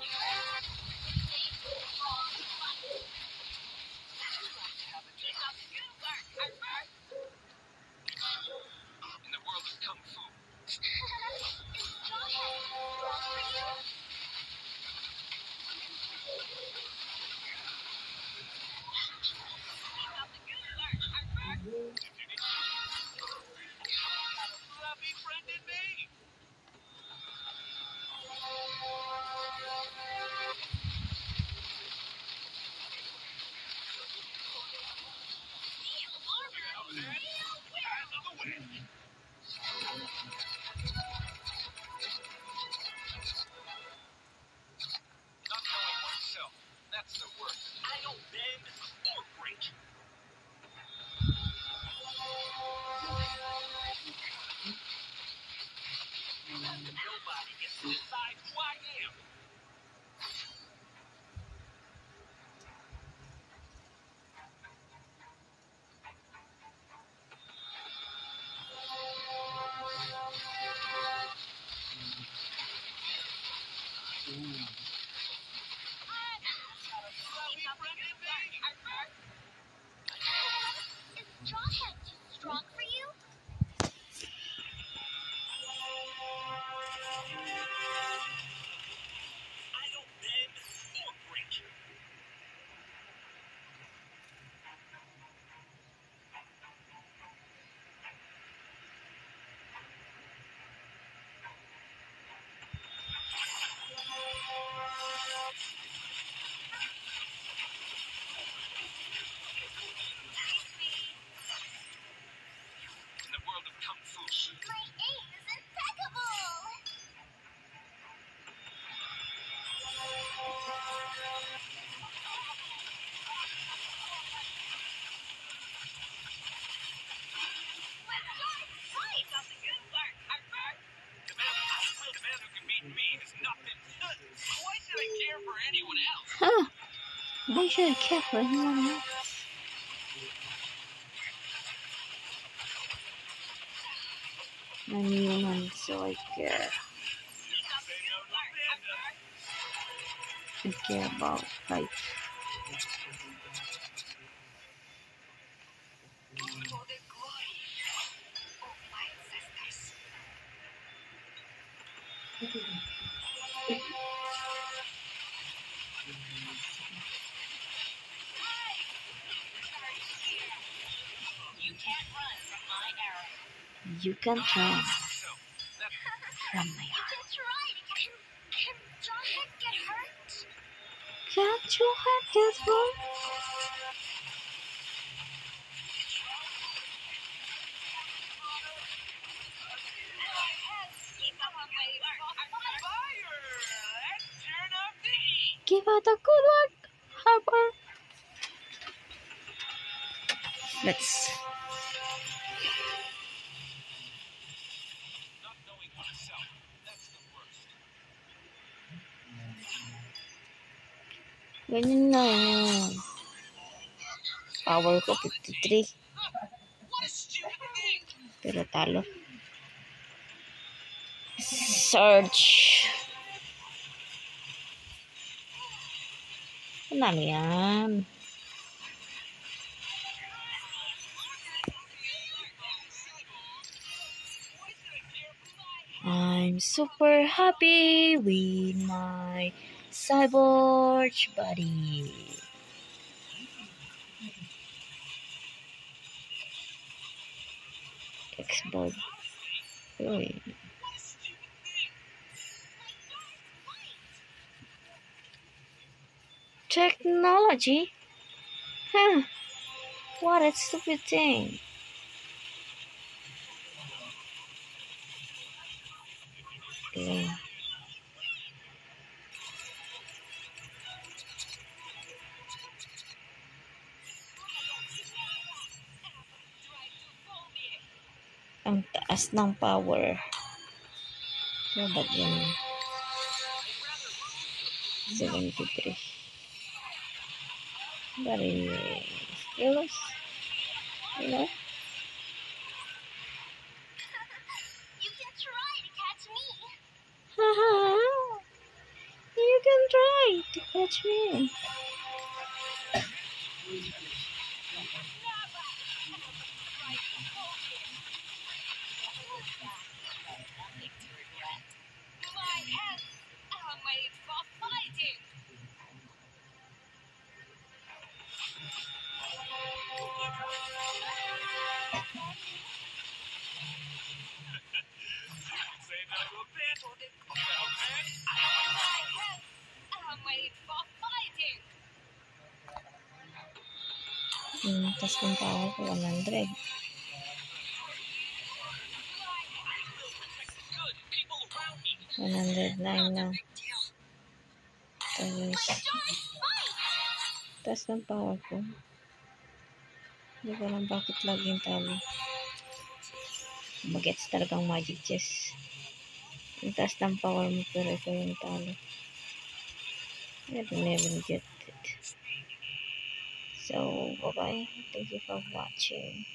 Thank you. Why should I care for anyone else? I'm human, so I care. I care about life. You can try from my heart. Can't your heart get hurt? Give it a good one, Harper. Let's Ganyan na. Power ko 53. Pero talo. Search. Panalo yan. I'm super happy with my cyborg buddy. Xbox. Uy. Technology? Huh. What a stupid thing. Okay. Taas ng power. Ano ba yan? 73. Very skills. You know? You can try to catch me. Haha. you can try to catch me. Mm, tapos kung power ko, 100. One hundred nine na. Tapos, tapos ng power ko. Hindi ko alam bakit laging talo. Magets talagang magic chess. Ang taas ng power mo pero ikaw yung talo. I don't even get it. So, bye-bye. Thank you for watching.